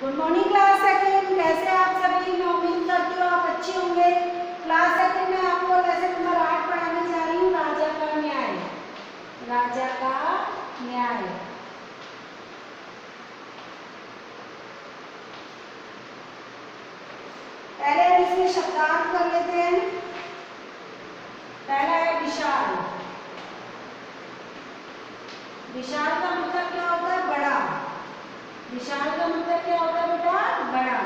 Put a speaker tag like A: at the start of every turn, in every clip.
A: Good morning class second कैसे आप सभी? मैं उम्मीद करती हूँ आप अच्छे होंगे। क्लास सेकंड में आपको लेसन नंबर आठ पढ़ाने जा रही हूँ, राजा का न्याय। राजा का न्याय। पहले हम इसमें शब्दार्थ कर लेते हैं। पहला है विशाल। विशाल का मतलब क्या विशाल का मतलब क्या होता है बेटा? बड़ा।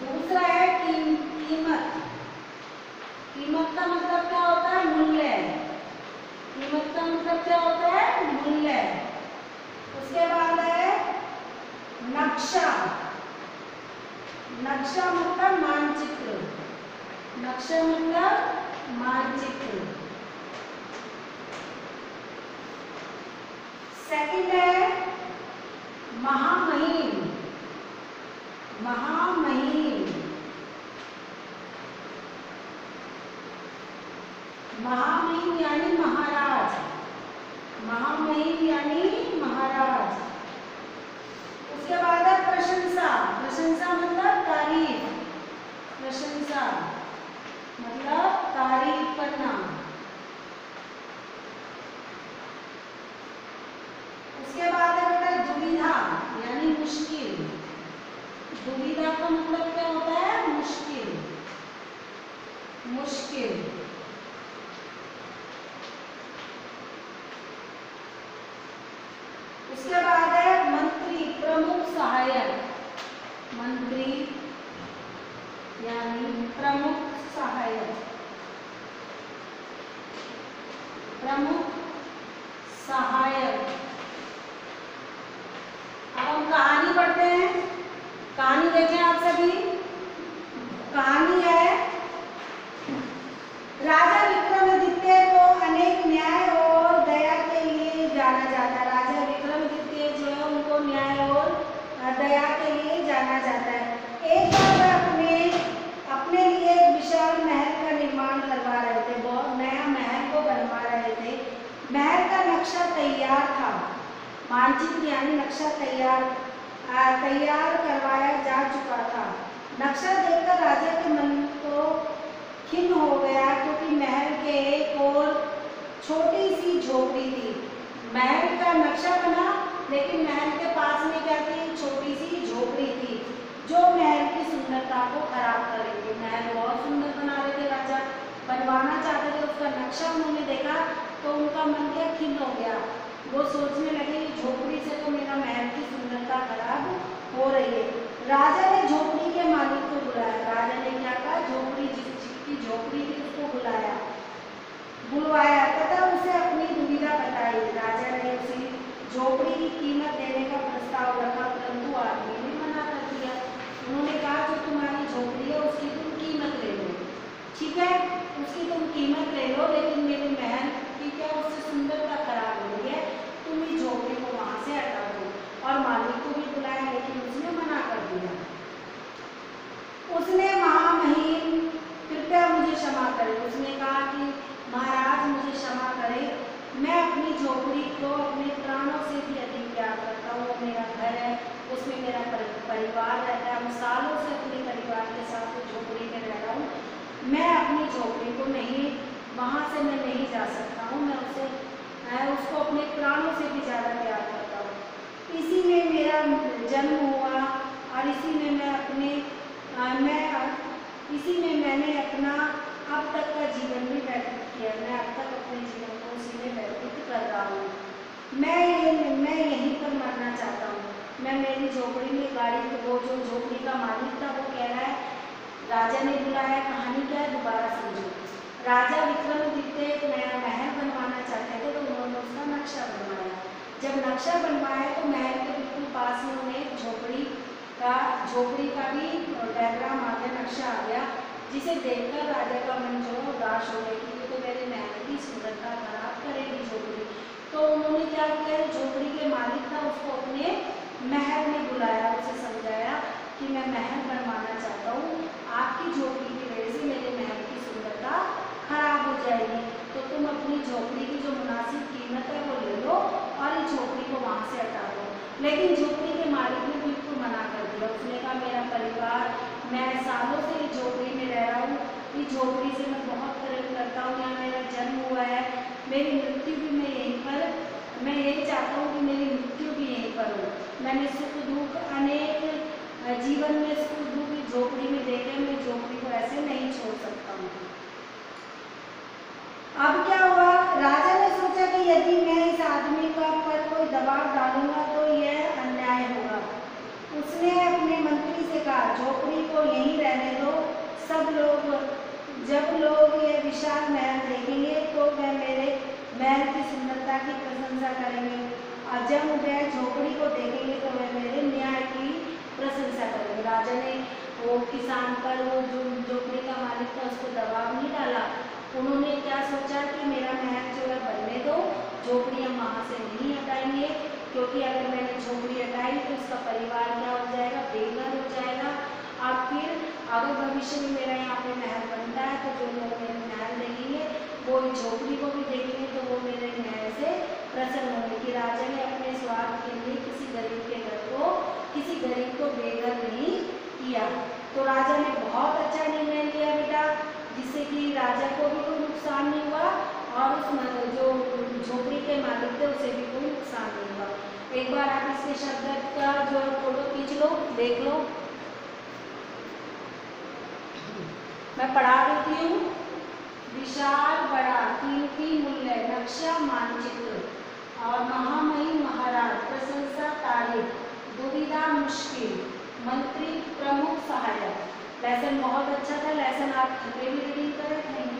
A: दूसरा है कीम, कीमत। कीमत का मतलब क्या होता है? मूल्य। कीमत का मतलब क्या होता है? मूल्य। उसके बाद है नक्शा। नक्शा मतलब मानचित्र। नक्शा मतलब मानचित्र। सेकंड है महामहिम। महामहिम। महामहिम यानी महाराज। महामहिम यानी महाराज। उसके बाद है प्रशंसा। प्रशंसा मतलब Thank you. तैयार था। मानचित्र यानी नक्शा तैयार तैयार करवाया जा चुका था। नक्शा देखकर राजा के मन को खिन्न हो गया क्योंकि महल के एक और छोटी सी झोपड़ी थी। महल का नक्शा बना, लेकिन महल के पास में क्या थी? छोटी सी झोपड़ी थी, जो महल की सुंदरता को खराब करेगी महल बहुत सुंदर बना रहे थे, राजा। बनवाना चाहते थे, उसका नक्शा उन्होंने देखा। तो उनका मन क्या खिन्न हो गया। वो सोचने लगे झोपड़ी से तो मेरा महल की सुंदरता खराब हो रही है। राजा ने झोपड़ी के मालिक को बुलाया राजा ने क्या कहा झोपड़ी जिसकी झोपड़ी थी उसको बुलाया बुलवाया तथा उसे अपनी दुविधा बताई राजा ने उसे झोपड़ी की कीमत देने का प्रस्ताव रखा परंतु आदमी ने मना कर दिया उन्होंने कहा जो तुम्हारी झोपड़ी है उसकी तुम कीमत ले लो ठीक है उसकी तुम कीमत ले लो लेकिन मेरे महल की क्या उससे सुंदरता खराब हो रही है तुम इस झोपड़ी को वहाँ से हटा दो और मालिक को भी बुलाया लेकिन उसने दिया उसने महामहिम, कृपया मुझे क्षमा करें। उसने कहा कि, महाराज, मुझे क्षमा करें। मैं अपनी झोपड़ी को अपने प्राणों से भी अधिक प्यार करता हूँ। मेरा घर है, उसमें मेरा परिवार रहता है। मैं सालों से अपने परिवार के साथ झोपड़ी में रह रहा हूँ। मैं अपनी झोपड़ी को नहीं, वहाँ से मैं नहीं जा सकता हूँ। मैं उसे, मैं उसको अपने प्राणों से भी ज़्यादा प्यार करता हूँ। इसी में मेरा जन्म हुआ। और इसी में मैं अपने आ, मैं इसी में मैंने अपना अब तक का जीवन भी व्यतीत किया। मैं अब तक अपने जीवन को उसी में व्यतीत कर रहा हूँ। मैं ये मैं यहीं पर मरना चाहता हूँ। मैं मेरी झोपड़ी में गाड़ी वो जो झोपड़ी का मालिक था वो कह रहा है राजा ने बुलाया कहानी क्या है दोबारा समझो। राजा विक्रमादित्य एक नया महल बनवाना चाहते थे तो उन्होंने उसका नक्शा बनवाया। जब नक्शा बनवाया तो महल के बिल्कुल पास में उन्हें एक झोपड़ी का, झोपड़ी का भी डायग्राम आ गया नक्शा आ गया, जिसे देखकर राजा का मन जो उदास हो गया कि ये तो मेरे महल की सुंदरता खराब करेगी झोपड़ी। तो उन्होंने क्या किया? झोपड़ी के मालिक था, उसको अपने महल में बुलाया, उसे समझाया कि मैं महल बनवाना चाहता हूँ। आपकी झोपड़ी की वजह से मेरे महल की सुंदरता खराब हो जाएगी। तो तुम अपनी झोपड़ी की जो मुनासिब कीमत है वो ले लो और इस झोपड़ी को वहाँ से हटा दो। लेकिन झोपड़ी के मालिक बोला कहा मेरा परिवार। मैं सालों से इस झोपड़ी में रह रहा हूँ। इस झोपड़ी से मैं बहुत प्रेम करता हूँ। यहाँ मेरा जन्म हुआ है। मेरी मृत्यु भी मैं यहीं पर मैं यही चाहता हूँ कि मेरी मृत्यु भी यहीं पर हो। मैंने सुख दुख अनेक जीवन में सुख दुख झोपड़ी में देखे। मैं झोपड़ी को ऐसे नहीं छोड़ सकता हूँ। अब क्या हुआ? राजा ने सोचा कि यदि मैं इस आदमी का पर कोई दबाव डालूँगा तो यह अन्याय होगा उसने अपने मंत्री से कहा, झोपड़ी को यहीं रहने दो। सब लोग, जब लोग ये विशाल महल देखेंगे तो वह मेरे महल की सुंदरता की प्रशंसा करेंगे। और जब वह झोपड़ी को देखेंगे तो वह मेरे न्याय की प्रशंसा करेंगे। राजा ने वो किसान पर वो जो झोपड़ी का मालिक था, उसको दबाव नहीं डाला। उन्होंने क्या सोचा कि मेरा महल जो है बनने दो? झोपड़ी हम वहाँ से नहीं हटाएँगे। क्योंकि अगर मैंने झोपड़ी हटाई तो उसका परिवार क्या हो जाएगा? बेघर हो जाएगा। और फिर अगर भविष्य में मेरा यहाँ पे महल बनता है तो जो लोग मेरे महल देखेंगे वो झोपड़ी को भी देखेंगे तो वो मेरे न्याय से प्रसन्न होंगे कि राजा ने अपने स्वार्थ के लिए किसी गरीब के घर को, किसी गरीब को बेघर नहीं किया। तो राजा ने बहुत अच्छा निर्णय लिया बेटा, जिससे कि राजा को भी कोई नुकसान नहीं हुआ। और उस जो झोपड़ी के मालिक थे, उसे भी कोई नुकसान नहीं हुआ। एक बार आप इसके शब्द का जो फ़ोटो खींच लो, देख लो। मैं पढ़ा देती हूँ। विशाल बड़ा कीमती मूल्य, नक्शा, मानचित्र। और महामहिम महाराज, प्रशंसा तारीफ़ दुविधा, मुश्किल। मंत्री, प्रमुख, सहायक। लेसन बहुत अच्छा था। लेसन आप घर पे भी रीडिंग करें थैंक यू